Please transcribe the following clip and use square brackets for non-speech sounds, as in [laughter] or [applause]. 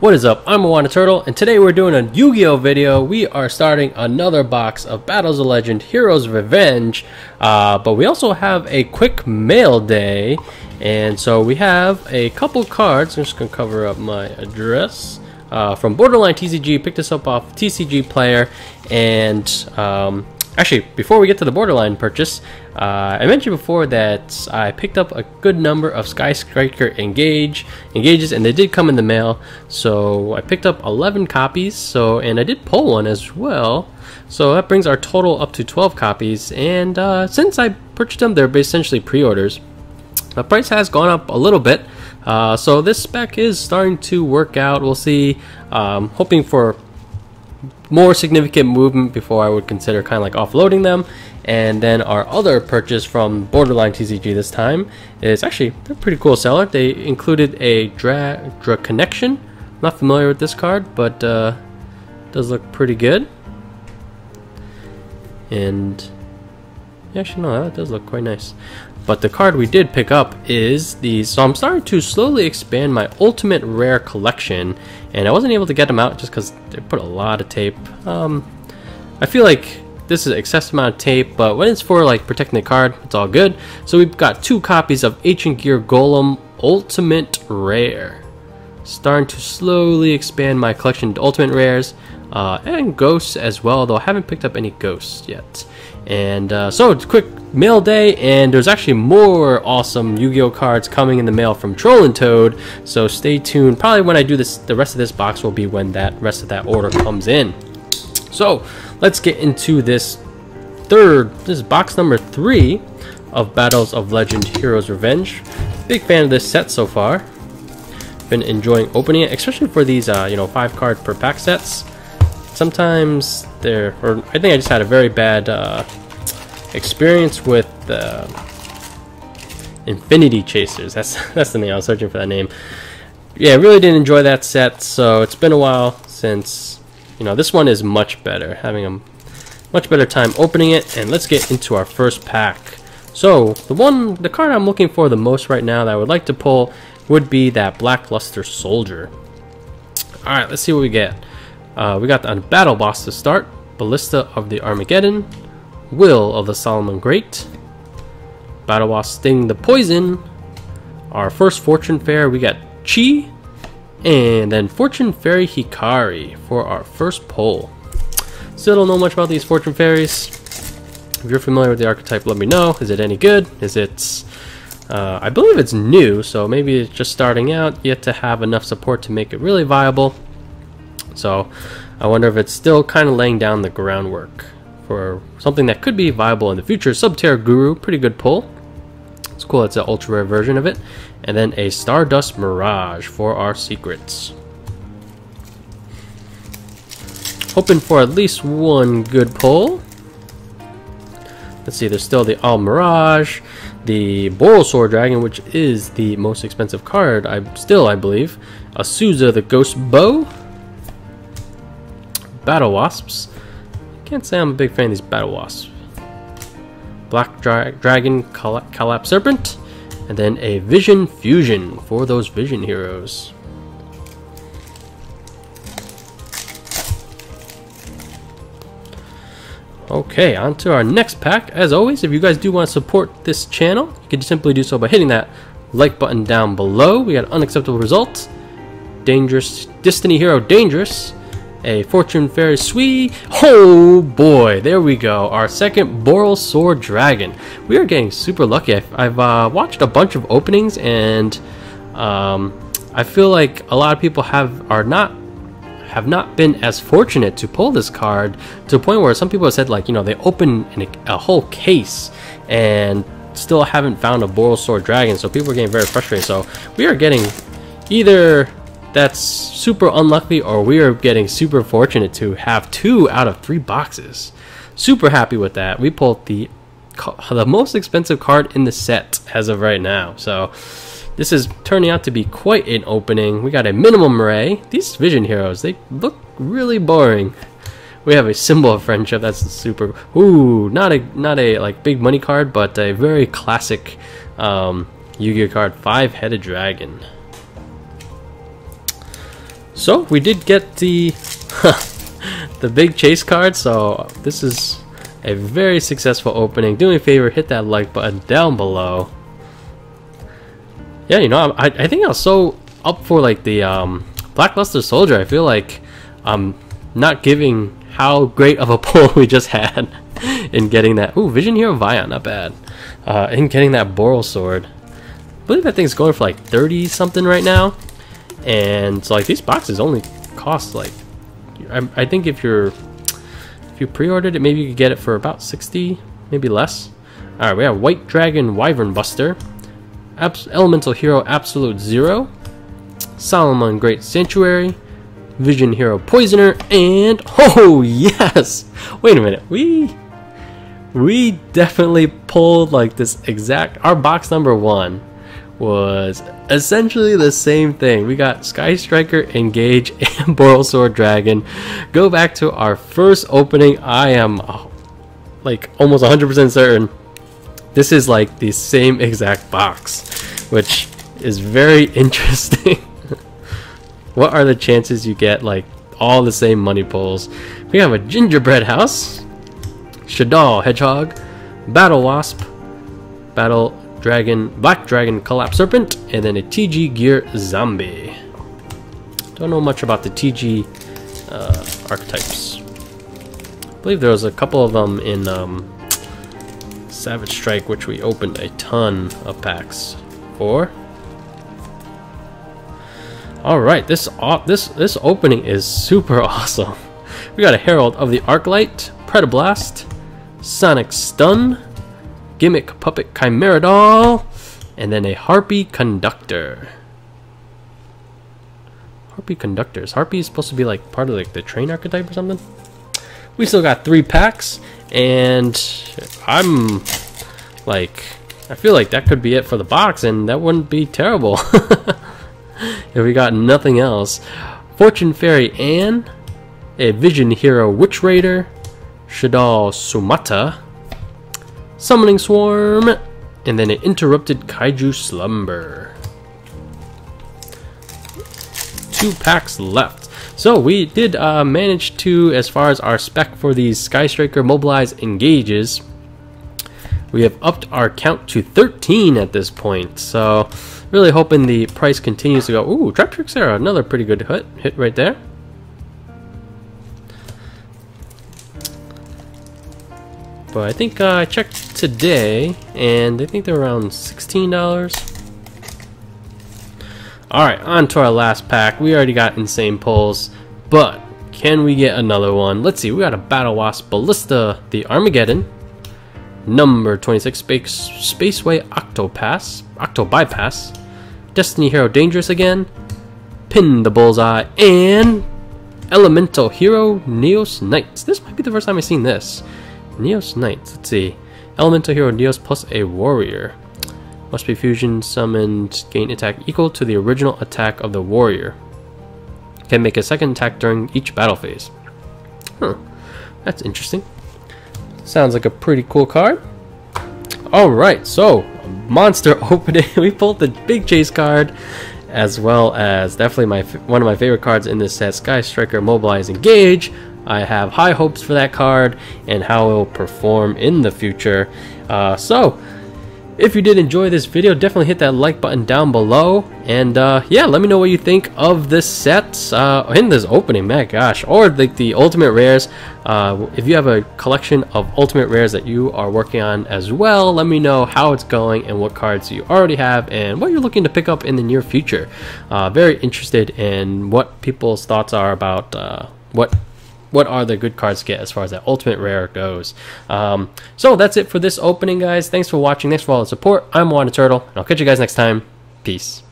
What is up? I'm Moana Turtle, and today we're doing a Yu-Gi-Oh video. We are starting another box of Battles of Legend Heroes Revenge, uh, but we also have a quick mail day, and so we have a couple cards. I'm just gonna cover up my address uh, from Borderline TCG. Picked this up off TCG Player, and um, Actually, before we get to the Borderline purchase, uh, I mentioned before that I picked up a good number of Sky Striker Engage engages, and they did come in the mail. So I picked up 11 copies. So and I did pull one as well. So that brings our total up to 12 copies. And uh, since I purchased them, they're essentially pre-orders. The price has gone up a little bit. Uh, so this spec is starting to work out. We'll see. Um, hoping for more significant movement before I would consider kind of like offloading them. And then our other purchase from Borderline TCG this time is actually a pretty cool seller. They included a Dra, Dra Connection. Not familiar with this card, but uh, does look pretty good. And actually, no, that does look quite nice. But the card we did pick up is the. So I'm starting to slowly expand my ultimate rare collection, and I wasn't able to get them out just because they put a lot of tape. Um, I feel like this is excessive amount of tape, but when it's for like protecting the card, it's all good. So we've got two copies of Ancient Gear Golem Ultimate Rare. Starting to slowly expand my collection to Ultimate Rares uh, and Ghosts as well, though I haven't picked up any Ghosts yet. And uh, so, quick mail day, and there's actually more awesome Yu-Gi-Oh cards coming in the mail from Troll and Toad. So stay tuned. Probably when I do this, the rest of this box will be when that rest of that order comes in. So let's get into this third. This is box number three of Battles of Legend Heroes Revenge. Big fan of this set so far. Been enjoying opening it, especially for these, uh, you know, five card per pack sets sometimes they're, or I think I just had a very bad uh, experience with uh, Infinity Chasers. That's [laughs] that's the name I was searching for that name. Yeah, I really didn't enjoy that set, so it's been a while since you know this one is much better. Having a much better time opening it, and let's get into our first pack. So the one, the card I'm looking for the most right now that I would like to pull would be that Blackluster Soldier. All right, let's see what we get. Uh, we got the battle boss to start. Ballista of the Armageddon. Will of the Solomon Great. Battle Wasp Sting the Poison. Our first Fortune Fairy, we got Chi. And then Fortune Fairy Hikari for our first pull. Still don't know much about these Fortune Fairies. If you're familiar with the archetype, let me know. Is it any good? Is it... Uh, I believe it's new, so maybe it's just starting out, yet to have enough support to make it really viable. So I wonder if it's still kind of laying down the groundwork for something that could be viable in the future. Subterror Guru, pretty good pull. It's cool, it's an ultra rare version of it. And then a Stardust Mirage for our secrets. Hoping for at least one good pull. Let's see, there's still the All Mirage, the Borrelsword Dragon, which is the most expensive card, I still, I believe. Azusa, the Ghost Bow, Battle Wasps. Can't say I'm a big fan of these Battle Wasps. Black Dra Dragon Collapserpent. And then a Vision Fusion for those Vision heroes. Okay, on to our next pack. As always, if you guys do want to support this channel, you can simply do so by hitting that like button down below. We got unacceptable results. Dangerous Destiny Hero Dangerous a Fortune Fairy Sweet. Oh boy, there we go. Our second Borrelsword Dragon. We are getting super lucky. I've, I've uh, watched a bunch of openings and um, I feel like a lot of people have are not have not been as fortunate to pull this card to a point where some people have said like you know they open a, a whole case and still haven't found a Borrelsword Dragon so people are getting very frustrated so we are getting either that's super unlucky or we are getting super fortunate to have two out of three boxes. Super happy with that. We pulled the the most expensive card in the set as of right now. So this is turning out to be quite an opening. We got a minimum ray. These vision heroes, they look really boring. We have a symbol of friendship. That's super. Ooh, not a not a like big money card, but a very classic um, Yu-Gi-Oh card. Five-headed dragon. So we did get the [laughs] the big chase card. So this is a very successful opening. Do me a favor, hit that like button down below. Yeah, you know, I, I think I was so up for like the um, Blackluster Soldier. I feel like I'm not giving how great of a [laughs] pull we just had [laughs] in getting that. Ooh, Vision Hero Vyon, not bad. Uh, in getting that Borrelsword. I believe that thing's going for like 30 something right now. And so like these boxes only cost like, I, I think if you're, if you pre-ordered it, maybe you could get it for about 60, maybe less. Alright, we have White Dragon Wyverburster. Abs Elemental Hero Absolute Zero. Solomon Great Sanctuary. Vision Hero Poisoner, and [laughs] oh yes! Wait a minute, we we definitely pulled like this exact our box number one was essentially the same thing. We got Sky Striker, Engage, [laughs] and Borrelsword Dragon. Go back to our first opening. I am oh, like almost 100% certain this is like the same exact box, which is very [laughs] interesting. [laughs] what are the chances you get like all the same money pulls? We have a gingerbread house, Shaddoll Hedgehog, Battle Wasp, Battle Dragon, Black Dragon Collapserpent, and then a TG Gear Zombie. Don't know much about the TG uh, archetypes. I believe there was a couple of them in um, Savage Strike, which we opened a ton of packs for. All right, this this this opening is super [laughs] awesome. We got a Herald of the Arclight, Predablast, Sonic Stun, Gimmick Puppet Chimera Doll, and then a Harpy Conductor. Harpy Conductors. Harpy is supposed to be like part of like the train archetype or something. We still got three packs, and I'm like, I feel like that could be it for the box, and that wouldn't be terrible. [laughs] if we got nothing else. Fortune Fairy Anne, a Vision Hero Witch Raider, Shaddoll Sumata, Summoning Swarm, and then it Interrupted Kaiju Slumber. Two packs left. So we did uh, manage to, as far as our spec for these Sky Striker Mobilize Engages, we have upped our count to 13 at this point. So Really hoping the price continues to go. Ooh, Traptrix Sera, another pretty good hit, hit right there. But I think uh, I checked today, and I think they're around $16. Alright, on to our last pack. We already got insane pulls, but can we get another one? Let's see, we got a Battle Wasp Ballista, the Armageddon, number 26 Space Spaceway Octopass, Octo Bypass, Destiny Hero Dangerous again, Pin the Bullseye, and Elemental Hero Neos Knights. This might be the first time I've seen this. Neos Knights, let's see. Elemental Hero Neos plus a Warrior. Must be fusion summoned, gain attack equal to the original attack of the Warrior. Can make a second attack during each battle phase. Huh, that's interesting. Sounds like a pretty cool card. Alright, so monster [laughs] opening. we pulled the big chase card, as well as definitely my one of my favorite cards in this set, Sky Striker Mobilize Engage. I have high hopes for that card and how it will perform in the future. Uh, so, if you did enjoy this video, definitely hit that like button down below. And uh, yeah, let me know what you think of this set uh, in this opening, man, gosh. Or like the Ultimate Rares. Uh, if you have a collection of Ultimate Rares that you are working on as well, let me know how it's going and what cards you already have and what you're looking to pick up in the near future. Uh, very interested in what people's thoughts are about uh, what what are the good cards to get as far as that ultimate rare goes. Um, so that's it for this opening, guys. Thanks for watching. Thanks for all the support. I'm Wanda Turtle, and I'll catch you guys next time. Peace.